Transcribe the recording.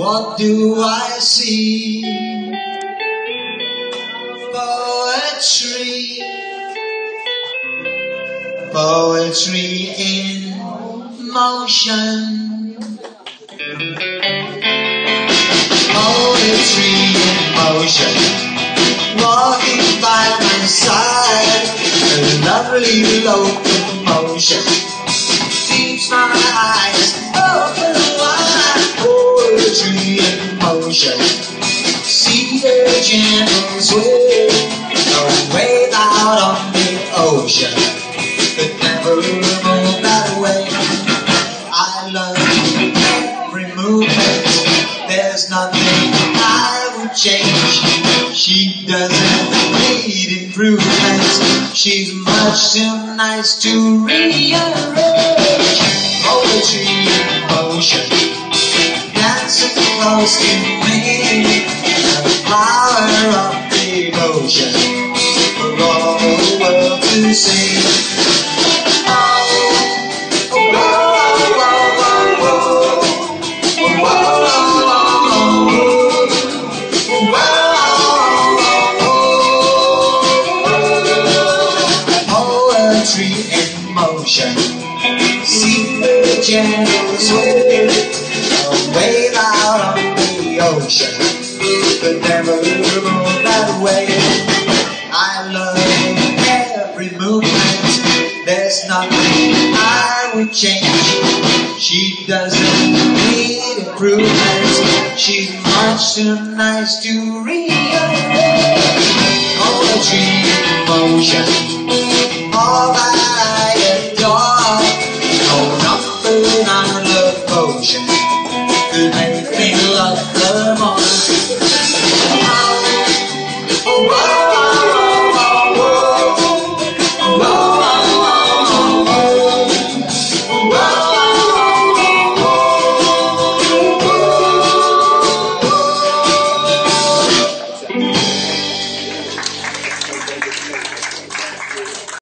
What do I see? Poetry, poetry in motion. Poetry in motion, walking by my side, a lovely locomotion gentle sway, a wave out on the ocean, but never move that way. I love every movement. There's nothing I would change. She doesn't need improvement. She's much too nice to rearrange. Poetry in motion, dancing close to me. Power of devotion for all the world to see. Oh, oh, oh, oh, oh, Poetry in motion, see the gentle sway, way. I love every movement, there's nothing I would change. She doesn't need improvement, she's much too nice to rearrange. Poetry in